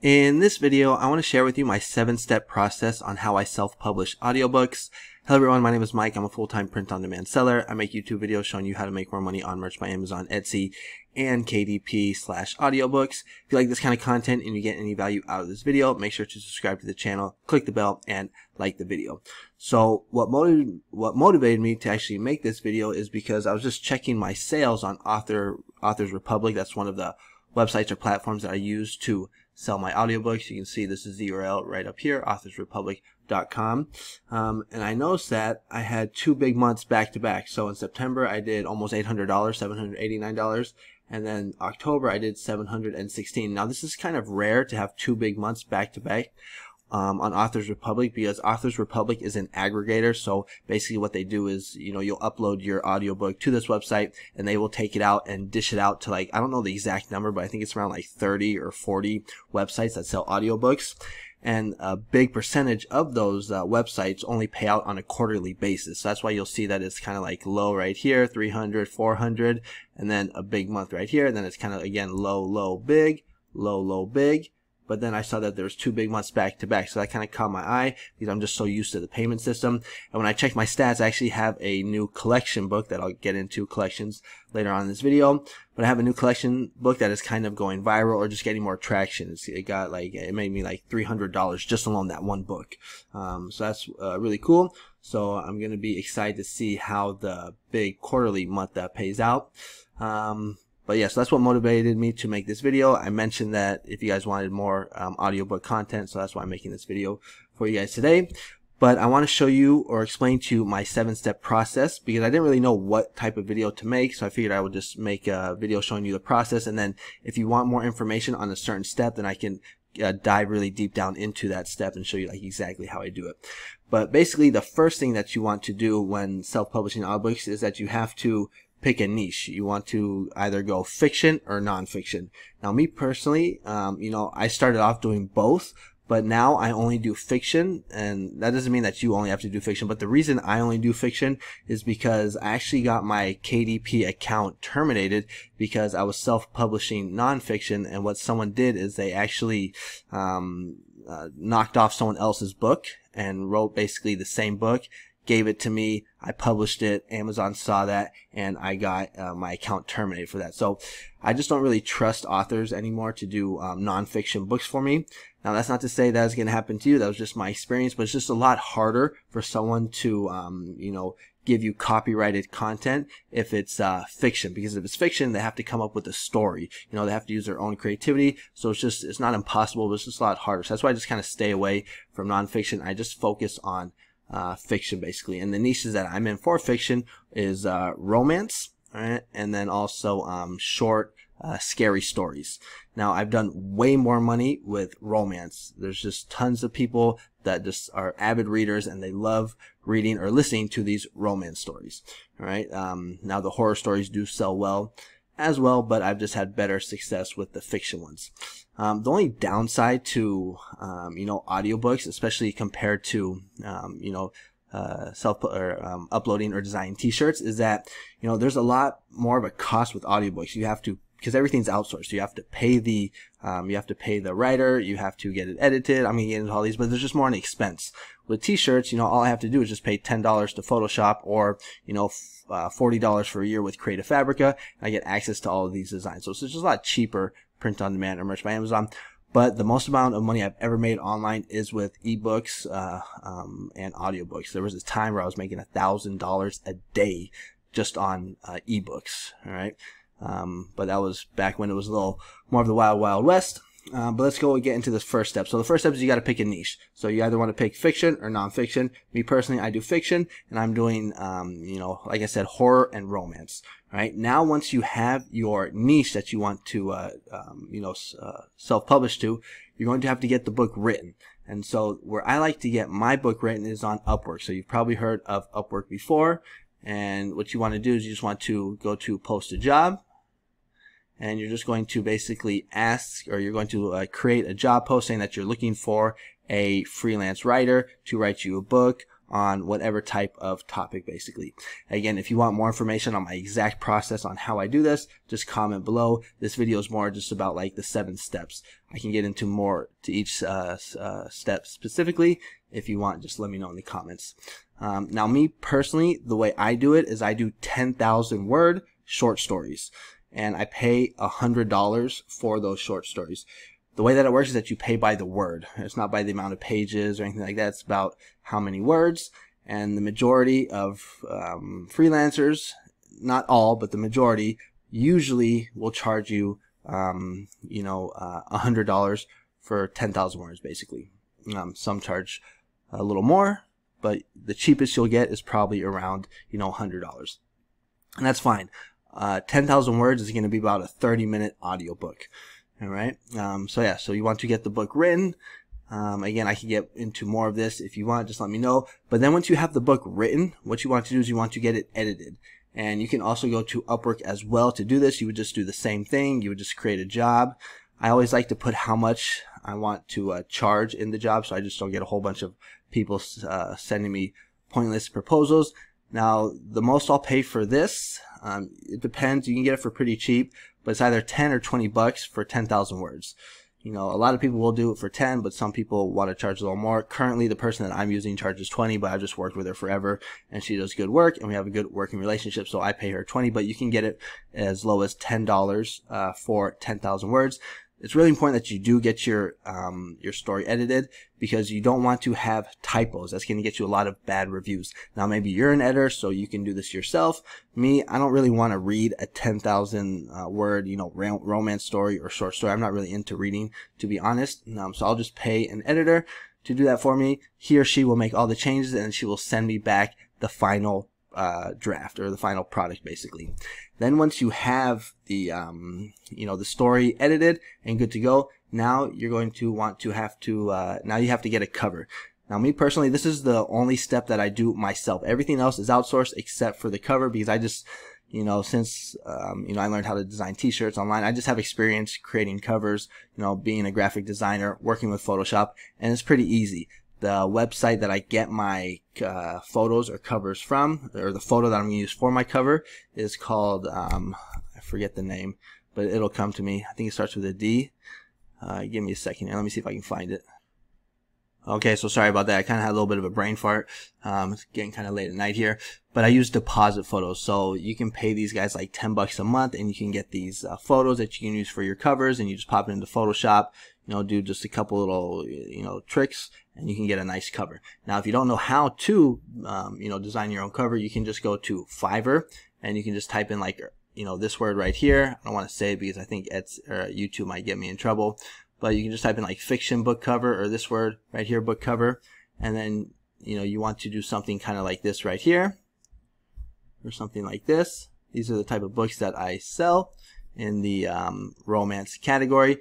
In this video, I want to share with you my seven-step process on how I self-publish audiobooks. Hello everyone, my name is Mike. I'm a full-time print-on-demand seller. I make YouTube videos showing you how to make more money on Merch by Amazon, Etsy, and KDP slash audiobooks. If you like this kind of content and you get any value out of this video, make sure to subscribe to the channel, click the bell, and like the video. So what, motiv what motivated me to actually make this video is because I was just checking my sales on Author Authors Republic. That's one of the websites or platforms that I use to sell my audiobooks. You can see this is the URL right up here, authorsrepublic.com. Um, and I noticed that I had two big months back to back. So in September, I did almost $800, $789. And then October, I did 716. Now, this is kind of rare to have two big months back to back um, on Authors Republic because Authors Republic is an aggregator. So basically what they do is, you know, you'll upload your audiobook to this website and they will take it out and dish it out to like, I don't know the exact number, but I think it's around like 30 or 40 websites that sell audiobooks. And a big percentage of those uh, websites only pay out on a quarterly basis. So that's why you'll see that it's kind of like low right here, 300, 400, and then a big month right here. And then it's kind of again low, low, big, low, low, big but then I saw that there was two big months back to back. So that kind of caught my eye because I'm just so used to the payment system. And when I checked my stats, I actually have a new collection book that I'll get into collections later on in this video. But I have a new collection book that is kind of going viral or just getting more traction. It got like, it made me like $300 just alone that one book. Um, so that's uh, really cool. So I'm going to be excited to see how the big quarterly month that pays out. Um, but yes, yeah, so that's what motivated me to make this video. I mentioned that if you guys wanted more um, audiobook content, so that's why I'm making this video for you guys today. But I want to show you or explain to you my seven step process because I didn't really know what type of video to make. So I figured I would just make a video showing you the process. And then if you want more information on a certain step, then I can uh, dive really deep down into that step and show you like exactly how I do it. But basically the first thing that you want to do when self-publishing audiobooks is that you have to pick a niche. You want to either go fiction or nonfiction. Now, me personally, um, you know, I started off doing both, but now I only do fiction, and that doesn't mean that you only have to do fiction. But the reason I only do fiction is because I actually got my KDP account terminated because I was self-publishing nonfiction, and what someone did is they actually um, uh, knocked off someone else's book and wrote basically the same book gave it to me. I published it. Amazon saw that and I got uh, my account terminated for that. So I just don't really trust authors anymore to do um, nonfiction books for me. Now that's not to say that's going to happen to you. That was just my experience, but it's just a lot harder for someone to, um, you know, give you copyrighted content if it's uh, fiction because if it's fiction they have to come up with a story you know they have to use their own creativity so it's just it's not impossible but it's just a lot harder so that's why i just kind of stay away from nonfiction i just focus on uh, fiction basically. And the niches that I'm in for fiction is uh, romance, right? and then also um, short, uh, scary stories. Now I've done way more money with romance. There's just tons of people that just are avid readers and they love reading or listening to these romance stories. All right. Um, now the horror stories do sell well as well, but I've just had better success with the fiction ones. Um, the only downside to um, you know audiobooks, especially compared to um, you know uh, self or um, uploading or designing T-shirts, is that you know there's a lot more of a cost with audiobooks. You have to because everything's outsourced. You have to pay the um, you have to pay the writer. You have to get it edited. I'm gonna get into all these, but there's just more an expense. With T-shirts, you know, all I have to do is just pay ten dollars to Photoshop, or you know, uh, forty dollars for a year with Creative Fabrica. I get access to all of these designs, so it's just a lot cheaper print on demand or merch by Amazon. But the most amount of money I've ever made online is with ebooks uh, um, and audiobooks. There was a time where I was making a thousand dollars a day just on uh, ebooks. All right. Um, but that was back when it was a little more of the wild, wild west. Uh, but let's go and get into this first step. So the first step is you got to pick a niche. So you either want to pick fiction or nonfiction. Me personally, I do fiction, and I'm doing, um, you know, like I said, horror and romance. Right now, once you have your niche that you want to, uh, um, you know, uh, self-publish to, you're going to have to get the book written. And so where I like to get my book written is on Upwork. So you've probably heard of Upwork before. And what you want to do is you just want to go to post a job and you're just going to basically ask or you're going to uh, create a job posting that you're looking for a freelance writer to write you a book on whatever type of topic basically. Again, if you want more information on my exact process on how I do this, just comment below. This video is more just about like the seven steps. I can get into more to each uh, uh, step specifically. If you want, just let me know in the comments. Um, now me personally, the way I do it is I do 10,000 word short stories and I pay a hundred dollars for those short stories. The way that it works is that you pay by the word. It's not by the amount of pages or anything like that. It's about how many words. And the majority of um, freelancers, not all, but the majority, usually will charge you, um, you know, uh, a hundred dollars for ten thousand words, basically. Um, some charge a little more, but the cheapest you'll get is probably around, you know, hundred dollars, and that's fine. Uh, 10,000 words is going to be about a 30 minute audiobook. All right. Um, so yeah, so you want to get the book written. Um, again, I can get into more of this if you want, just let me know. But then once you have the book written, what you want to do is you want to get it edited. And you can also go to Upwork as well to do this. You would just do the same thing. You would just create a job. I always like to put how much I want to uh, charge in the job so I just don't get a whole bunch of people uh, sending me pointless proposals. Now, the most I'll pay for this, um, it depends. You can get it for pretty cheap, but it's either 10 or 20 bucks for 10,000 words. You know, a lot of people will do it for 10, but some people want to charge a little more. Currently, the person that I'm using charges 20, but I've just worked with her forever and she does good work and we have a good working relationship. So I pay her 20, but you can get it as low as $10 uh, for 10,000 words it's really important that you do get your um, your story edited because you don't want to have typos. That's going to get you a lot of bad reviews. Now, maybe you're an editor, so you can do this yourself. Me, I don't really want to read a 10,000 uh, word, you know, romance story or short story. I'm not really into reading, to be honest. Um, so I'll just pay an editor to do that for me. He or she will make all the changes and she will send me back the final uh, draft or the final product basically. Then once you have the um, you know the story edited and good to go, now you're going to want to have to uh, now you have to get a cover. Now me personally, this is the only step that I do myself. Everything else is outsourced except for the cover because I just you know, since, um, you know, I learned how to design t-shirts online, I just have experience creating covers, you know, being a graphic designer, working with Photoshop, and it's pretty easy the website that I get my uh, photos or covers from, or the photo that I'm going to use for my cover, is called, um, I forget the name, but it'll come to me. I think it starts with a D. Uh, give me a second here. Let me see if I can find it. Okay, so sorry about that. I kind of had a little bit of a brain fart. Um, it's getting kind of late at night here, but I use Depositphotos. So you can pay these guys like 10 bucks a month and you can get these uh, photos that you can use for your covers and you just pop it into Photoshop, you know, do just a couple little, you know, tricks and you can get a nice cover. Now, if you don't know how to, um, you know, design your own cover, you can just go to Fiverr and you can just type in like, you know, this word right here. I don't want to say it because I think it's, YouTube might get me in trouble, but you can just type in like fiction book cover or this word right here, book cover. And then, you know, you want to do something kind of like this right here or something like this. These are the type of books that I sell in the um, romance category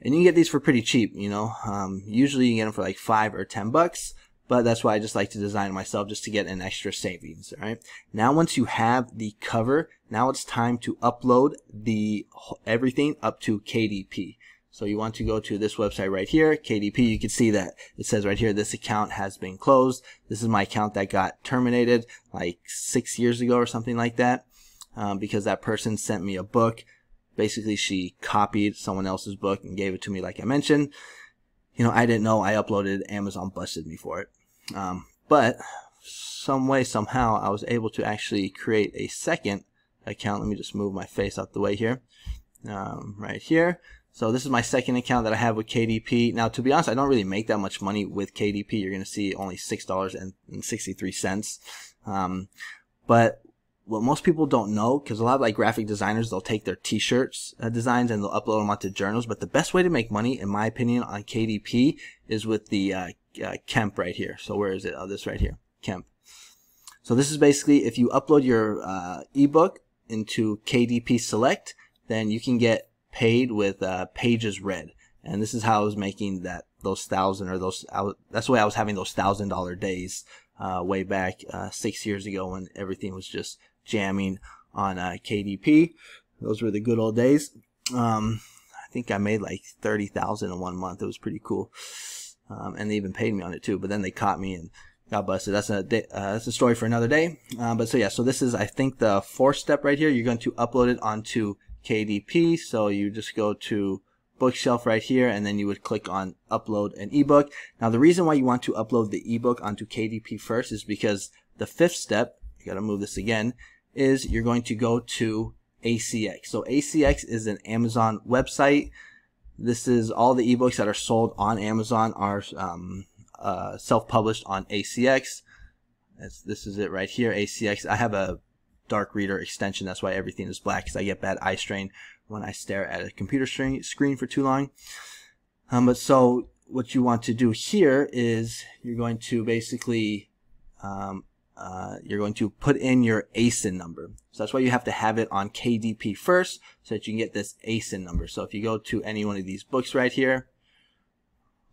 and you can get these for pretty cheap, you know. Um, usually you get them for like five or ten bucks, but that's why I just like to design myself just to get an extra savings. All right. Now, once you have the cover, now it's time to upload the everything up to KDP. So you want to go to this website right here, KDP. You can see that it says right here, this account has been closed. This is my account that got terminated like six years ago or something like that. Um, because that person sent me a book Basically, she copied someone else's book and gave it to me, like I mentioned. You know, I didn't know I uploaded. Amazon busted me for it. Um, but some way, somehow, I was able to actually create a second account. Let me just move my face out the way here. Um, right here. So this is my second account that I have with KDP. Now, to be honest, I don't really make that much money with KDP. You're going to see only $6.63. Um, but what most people don't know, because a lot of like graphic designers, they'll take their t-shirts uh, designs and they'll upload them onto journals. But the best way to make money, in my opinion, on KDP is with the uh, uh, KENP right here. So where is it? Oh, this right here, KENP. So this is basically if you upload your uh, ebook into KDP Select, then you can get paid with uh, pages read. And this is how I was making that those thousand or those. Was, that's the way I was having those thousand dollar days uh, way back six years ago when everything was just jamming on uh, KDP. Those were the good old days. Um, I think I made like thirty thousand in one month. It was pretty cool, um, and they even paid me on it too. But then they caught me and got busted. That's a uh, that's a story for another day. Uh, but so yeah, so this is I think the fourth step right here. You're going to upload it onto KDP. So you just go to bookshelf right here and then you would click on upload an ebook. Now the reason why you want to upload the ebook onto KDP first is because the fifth step, you gotta move this again, is you're going to go to ACX. So ACX is an Amazon website. This is all the ebooks that are sold on Amazon are um, uh, self-published on ACX. This is it right here, ACX. I have a dark reader extension. That's why everything is black because I get bad eye strain when I stare at a computer screen for too long. Um, but so what you want to do here is you're going to basically um, uh, you're going to put in your ASIN number. So that's why you have to have it on KDP first so that you can get this ASIN number. So if you go to any one of these books right here,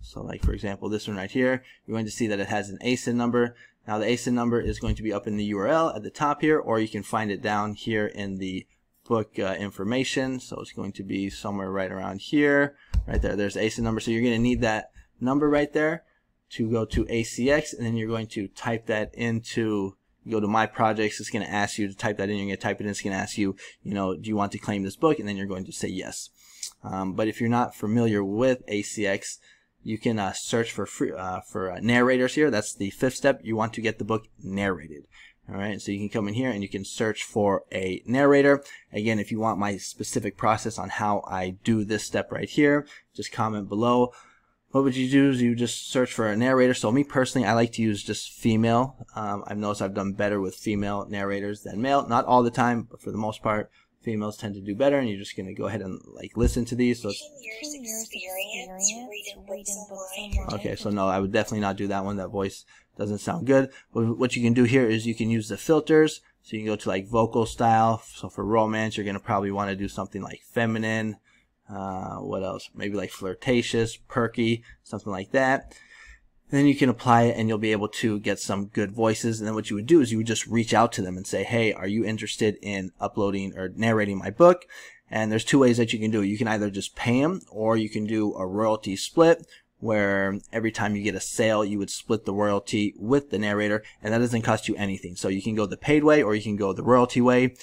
so like for example this one right here, you're going to see that it has an ASIN number. Now the ASIN number is going to be up in the URL at the top here or you can find it down here in the book uh, information. So it's going to be somewhere right around here, right there. There's ASIN number. So you're going to need that number right there to go to ACX and then you're going to type that into go to my projects it's going to ask you to type that in you're going to type it in it's going to ask you you know do you want to claim this book and then you're going to say yes um, but if you're not familiar with ACX you can uh, search for free, uh, for uh, narrators here that's the fifth step you want to get the book narrated all right so you can come in here and you can search for a narrator again if you want my specific process on how I do this step right here just comment below what would you do is you just search for a narrator. So me personally, I like to use just female. Um, I've noticed I've done better with female narrators than male. Not all the time, but for the most part, females tend to do better. And you're just going to go ahead and like listen to these. So okay, so no, I would definitely not do that one. That voice doesn't sound good. But what you can do here is you can use the filters. So you can go to like vocal style. So for romance, you're going to probably want to do something like feminine. Uh, what else? Maybe like flirtatious, perky, something like that. And then you can apply it and you'll be able to get some good voices. And then what you would do is you would just reach out to them and say, Hey, are you interested in uploading or narrating my book? And there's two ways that you can do it. You can either just pay them or you can do a royalty split where every time you get a sale, you would split the royalty with the narrator and that doesn't cost you anything. So you can go the paid way or you can go the royalty way.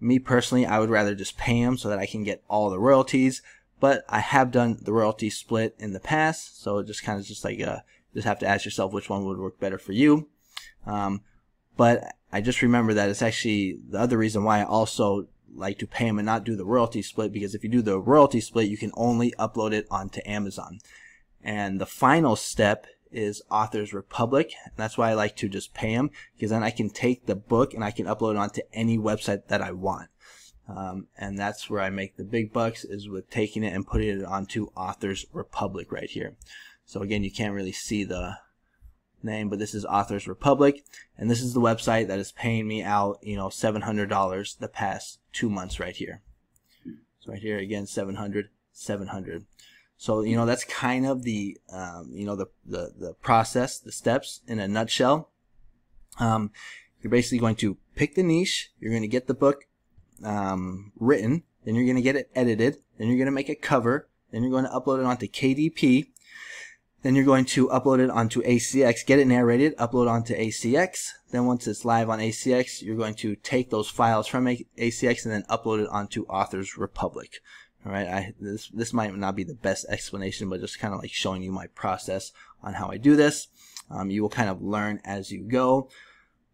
Me personally, I would rather just pay them so that I can get all the royalties. But I have done the royalty split in the past, so it just kind of just like uh, just have to ask yourself which one would work better for you. Um, but I just remember that it's actually the other reason why I also like to pay them and not do the royalty split because if you do the royalty split, you can only upload it onto Amazon. And the final step is Authors Republic. And that's why I like to just pay them because then I can take the book and I can upload it onto any website that I want. Um, and that's where I make the big bucks is with taking it and putting it onto Authors Republic right here. So again, you can't really see the name, but this is Authors Republic, and this is the website that is paying me out, you know, $700 the past two months right here. So right here again, 700, 700. So, you know, that's kind of the, um, you know, the, the, the process, the steps in a nutshell. Um, you're basically going to pick the niche. You're going to get the book, um, written. Then you're going to get it edited. Then you're going to make a cover. Then you're going to upload it onto KDP. Then you're going to upload it onto ACX, get it narrated, upload onto ACX. Then once it's live on ACX, you're going to take those files from ACX and then upload it onto Authors Republic. All right, I, this this might not be the best explanation, but just kind of like showing you my process on how I do this. Um, you will kind of learn as you go.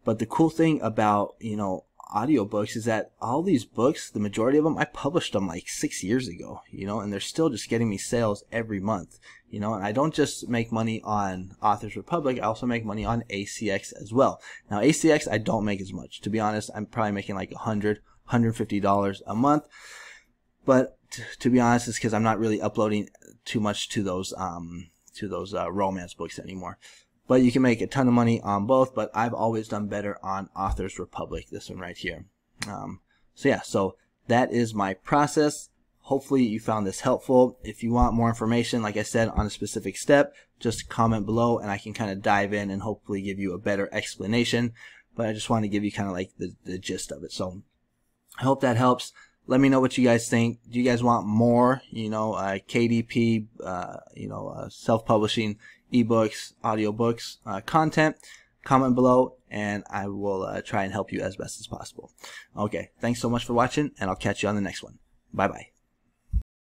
But the cool thing about you know audiobooks is that all these books, the majority of them, I published them like six years ago, you know, and they're still just getting me sales every month, you know, and I don't just make money on Authors Republic, I also make money on ACX as well. Now, ACX, I don't make as much. To be honest, I'm probably making like a hundred, hundred fifty dollars a month. But to be honest, it's because I'm not really uploading too much to those um, to those uh, romance books anymore. But you can make a ton of money on both. But I've always done better on Authors Republic. This one right here. Um, so yeah, so that is my process. Hopefully you found this helpful. If you want more information, like I said, on a specific step, just comment below and I can kind of dive in and hopefully give you a better explanation. But I just want to give you kind of like the, the gist of it. So I hope that helps. Let me know what you guys think. Do you guys want more, you know, uh, KDP, uh, you know, uh, self-publishing ebooks, audiobooks, uh, content? comment below and I will uh, try and help you as best as possible. Okay, thanks so much for watching and I'll catch you on the next one. Bye bye.